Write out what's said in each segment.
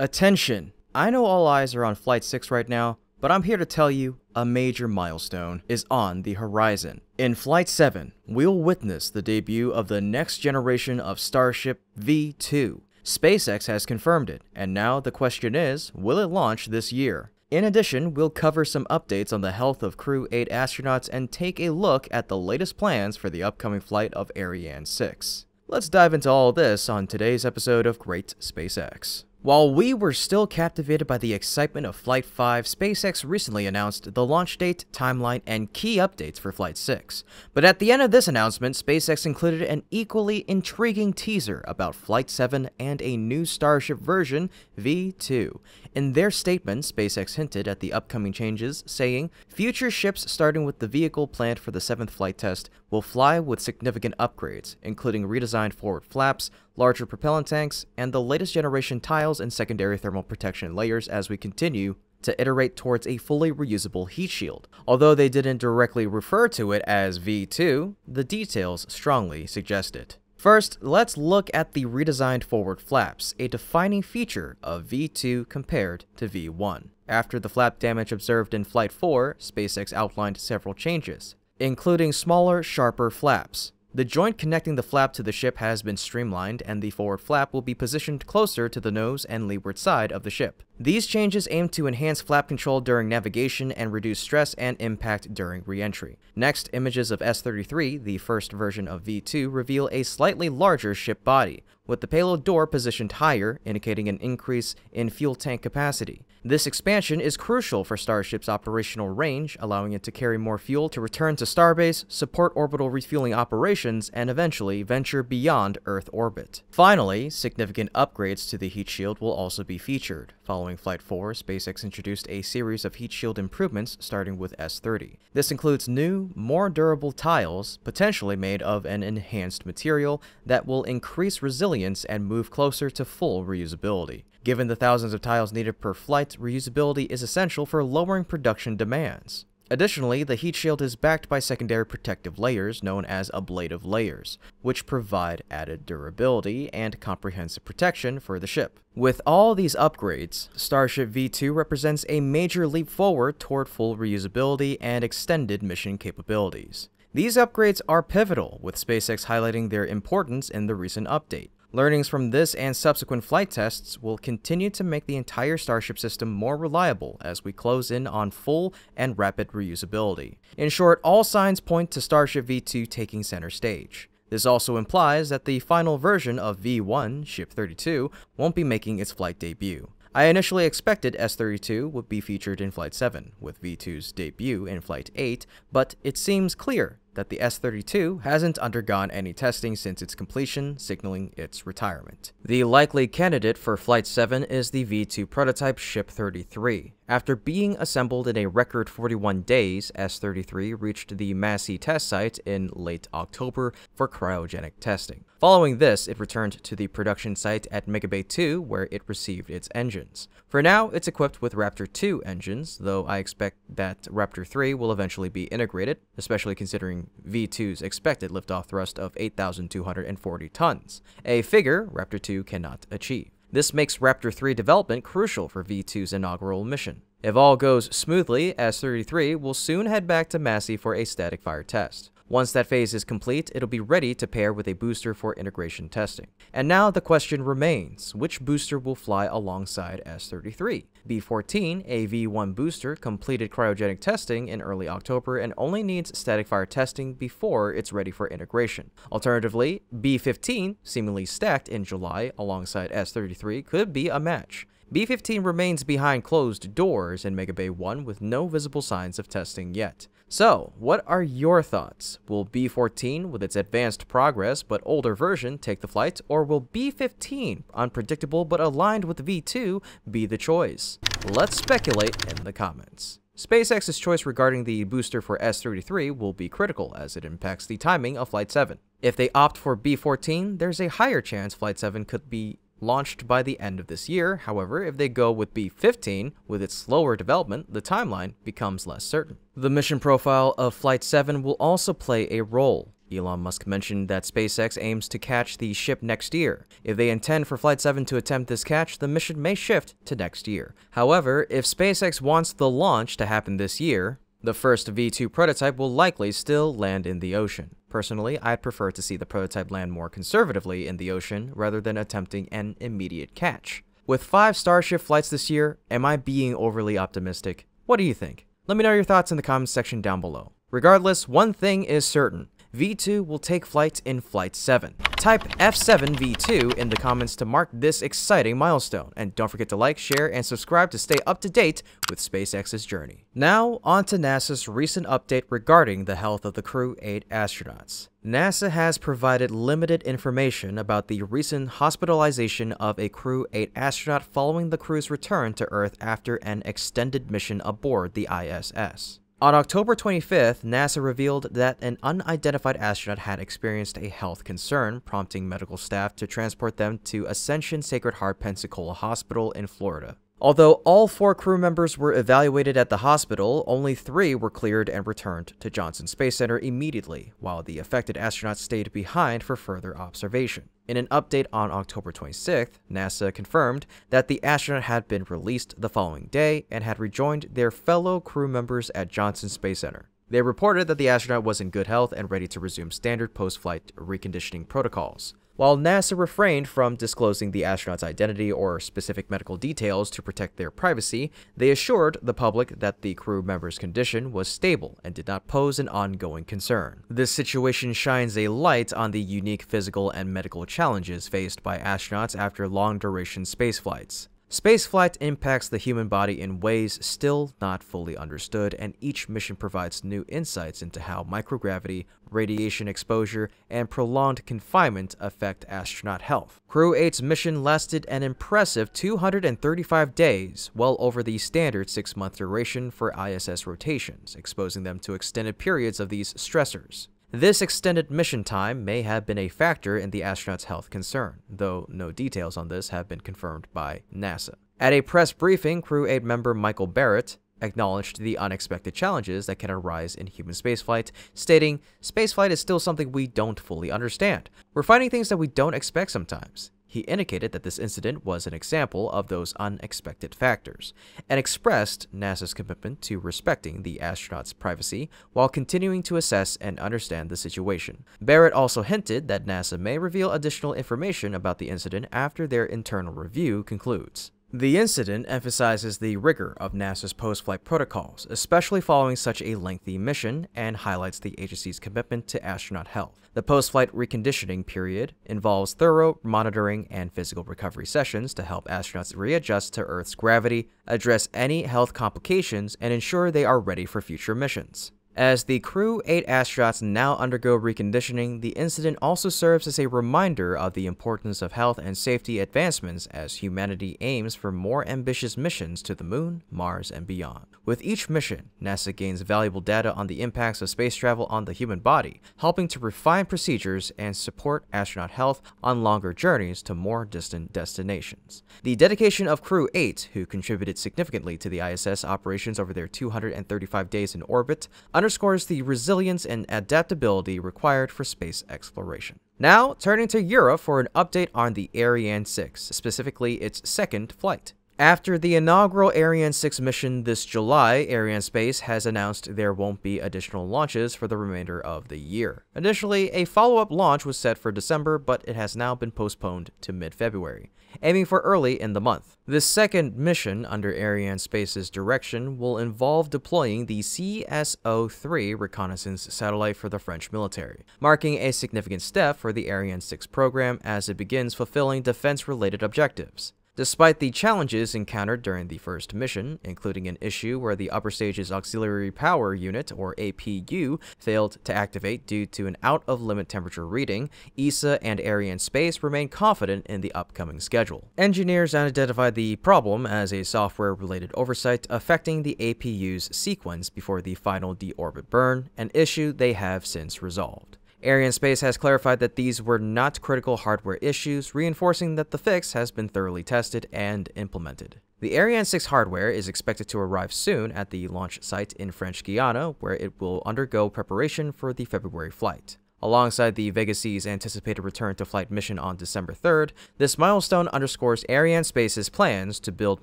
Attention! I know all eyes are on Flight 6 right now, but I'm here to tell you a major milestone is on the horizon. In Flight 7, we'll witness the debut of the next generation of Starship V2. SpaceX has confirmed it, and now the question is, will it launch this year? In addition, we'll cover some updates on the health of Crew 8 astronauts and take a look at the latest plans for the upcoming flight of Ariane 6. Let's dive into all this on today's episode of Great SpaceX. While we were still captivated by the excitement of Flight 5, SpaceX recently announced the launch date, timeline, and key updates for Flight 6. But at the end of this announcement, SpaceX included an equally intriguing teaser about Flight 7 and a new Starship version, V2. In their statement, SpaceX hinted at the upcoming changes, saying, Future ships starting with the vehicle planned for the 7th flight test will fly with significant upgrades, including redesigned forward flaps, larger propellant tanks, and the latest generation tiles and secondary thermal protection layers as we continue to iterate towards a fully reusable heat shield. Although they didn't directly refer to it as V2, the details strongly suggest it. First, let's look at the redesigned forward flaps, a defining feature of V2 compared to V1. After the flap damage observed in Flight 4, SpaceX outlined several changes, including smaller, sharper flaps, the joint connecting the flap to the ship has been streamlined, and the forward flap will be positioned closer to the nose and leeward side of the ship. These changes aim to enhance flap control during navigation and reduce stress and impact during reentry. Next, images of S-33, the first version of V2, reveal a slightly larger ship body, with the payload door positioned higher, indicating an increase in fuel tank capacity. This expansion is crucial for Starship's operational range, allowing it to carry more fuel to return to Starbase, support orbital refueling operations, and eventually venture beyond Earth orbit. Finally, significant upgrades to the heat shield will also be featured. Following Flight 4, SpaceX introduced a series of heat shield improvements starting with S-30. This includes new, more durable tiles, potentially made of an enhanced material that will increase resilience and move closer to full reusability. Given the thousands of tiles needed per flight, reusability is essential for lowering production demands. Additionally, the heat shield is backed by secondary protective layers known as ablative layers, which provide added durability and comprehensive protection for the ship. With all these upgrades, Starship V2 represents a major leap forward toward full reusability and extended mission capabilities. These upgrades are pivotal, with SpaceX highlighting their importance in the recent update. Learnings from this and subsequent flight tests will continue to make the entire Starship system more reliable as we close in on full and rapid reusability. In short, all signs point to Starship V2 taking center stage. This also implies that the final version of V1, Ship 32, won't be making its flight debut. I initially expected S-32 would be featured in Flight 7, with V2's debut in Flight 8, but it seems clear that the S-32 hasn't undergone any testing since its completion, signaling its retirement. The likely candidate for Flight 7 is the V2 prototype Ship 33. After being assembled in a record 41 days, S-33 reached the Massey test site in late October for cryogenic testing. Following this, it returned to the production site at Megabay 2 where it received its engines. For now, it's equipped with Raptor 2 engines, though I expect that Raptor 3 will eventually be integrated, especially considering V2's expected liftoff thrust of 8,240 tons, a figure Raptor 2 cannot achieve. This makes Raptor 3 development crucial for V2's inaugural mission. If all goes smoothly, S-33 will soon head back to Massey for a static fire test. Once that phase is complete, it'll be ready to pair with a booster for integration testing. And now the question remains, which booster will fly alongside S-33? B-14, a V-1 booster, completed cryogenic testing in early October and only needs static fire testing before it's ready for integration. Alternatively, B-15, seemingly stacked in July alongside S-33, could be a match. B-15 remains behind closed doors in Mega Bay 1 with no visible signs of testing yet. So, what are your thoughts? Will B14 with its advanced progress but older version take the flight, or will B15, unpredictable but aligned with V2, be the choice? Let's speculate in the comments. SpaceX's choice regarding the booster for S33 will be critical as it impacts the timing of Flight 7. If they opt for B14, there's a higher chance Flight 7 could be launched by the end of this year. However, if they go with B-15, with its slower development, the timeline becomes less certain. The mission profile of Flight 7 will also play a role. Elon Musk mentioned that SpaceX aims to catch the ship next year. If they intend for Flight 7 to attempt this catch, the mission may shift to next year. However, if SpaceX wants the launch to happen this year, the first V2 prototype will likely still land in the ocean. Personally, I'd prefer to see the prototype land more conservatively in the ocean rather than attempting an immediate catch. With five Starship flights this year, am I being overly optimistic? What do you think? Let me know your thoughts in the comments section down below. Regardless, one thing is certain. V2 will take flight in Flight 7. Type F7V2 in the comments to mark this exciting milestone, and don't forget to like, share, and subscribe to stay up to date with SpaceX's journey. Now, on to NASA's recent update regarding the health of the Crew 8 astronauts. NASA has provided limited information about the recent hospitalization of a Crew 8 astronaut following the crew's return to Earth after an extended mission aboard the ISS. On October 25th, NASA revealed that an unidentified astronaut had experienced a health concern, prompting medical staff to transport them to Ascension Sacred Heart Pensacola Hospital in Florida. Although all four crew members were evaluated at the hospital, only three were cleared and returned to Johnson Space Center immediately, while the affected astronauts stayed behind for further observation. In an update on October 26th, NASA confirmed that the astronaut had been released the following day and had rejoined their fellow crew members at Johnson Space Center. They reported that the astronaut was in good health and ready to resume standard post-flight reconditioning protocols. While NASA refrained from disclosing the astronaut's identity or specific medical details to protect their privacy, they assured the public that the crew member's condition was stable and did not pose an ongoing concern. This situation shines a light on the unique physical and medical challenges faced by astronauts after long-duration spaceflights. Spaceflight impacts the human body in ways still not fully understood, and each mission provides new insights into how microgravity, radiation exposure, and prolonged confinement affect astronaut health. Crew 8's mission lasted an impressive 235 days, well over the standard six month duration for ISS rotations, exposing them to extended periods of these stressors. This extended mission time may have been a factor in the astronaut's health concern, though no details on this have been confirmed by NASA. At a press briefing, Crew 8 member Michael Barratt acknowledged the unexpected challenges that can arise in human spaceflight, stating, Spaceflight is still something we don't fully understand. We're finding things that we don't expect sometimes. He indicated that this incident was an example of those unexpected factors, and expressed NASA's commitment to respecting the astronauts' privacy while continuing to assess and understand the situation. Barratt also hinted that NASA may reveal additional information about the incident after their internal review concludes. The incident emphasizes the rigor of NASA's post-flight protocols, especially following such a lengthy mission, and highlights the agency's commitment to astronaut health. The post-flight reconditioning period involves thorough monitoring and physical recovery sessions to help astronauts readjust to Earth's gravity, address any health complications, and ensure they are ready for future missions. As the Crew 8 astronauts now undergo reconditioning, the incident also serves as a reminder of the importance of health and safety advancements as humanity aims for more ambitious missions to the Moon, Mars, and beyond. With each mission, NASA gains valuable data on the impacts of space travel on the human body, helping to refine procedures and support astronaut health on longer journeys to more distant destinations. The dedication of Crew 8, who contributed significantly to the ISS operations over their 235 days in orbit, underscores the resilience and adaptability required for space exploration. Now, turning to Europe for an update on the Ariane 6, specifically its second flight. After the inaugural Ariane 6 mission this July, Arianespace has announced there won't be additional launches for the remainder of the year. Additionally, a follow-up launch was set for December, but it has now been postponed to mid-February, aiming for early in the month. This second mission under Arianespace's direction will involve deploying the CSO-3 reconnaissance satellite for the French military, marking a significant step for the Ariane 6 program as it begins fulfilling defense-related objectives. Despite the challenges encountered during the first mission, including an issue where the upper stage's auxiliary power unit, or APU, failed to activate due to an out-of-limit temperature reading, ESA and Arianespace remain confident in the upcoming schedule. Engineers identified the problem as a software-related oversight affecting the APU's sequence before the final deorbit burn, an issue they have since resolved. Arianespace has clarified that these were not critical hardware issues, reinforcing that the fix has been thoroughly tested and implemented. The Ariane 6 hardware is expected to arrive soon at the launch site in French Guiana, where it will undergo preparation for the February flight. Alongside the Vega C's anticipated return to flight mission on December 3rd, this milestone underscores Arianespace's plans to build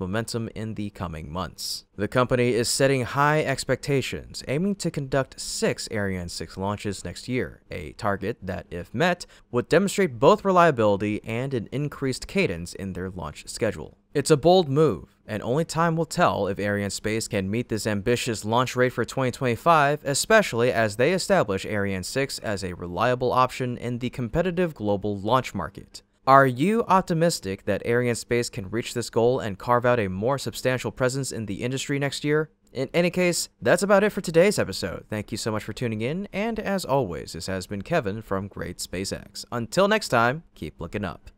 momentum in the coming months. The company is setting high expectations, aiming to conduct six Ariane 6 launches next year, a target that, if met, would demonstrate both reliability and an increased cadence in their launch schedule. It's a bold move, and only time will tell if Arianespace can meet this ambitious launch rate for 2025, especially as they establish Ariane 6 as a reliable option in the competitive global launch market. Are you optimistic that Arianespace can reach this goal and carve out a more substantial presence in the industry next year? In any case, that's about it for today's episode. Thank you so much for tuning in, and as always, this has been Kevin from Great SpaceX. Until next time, keep looking up.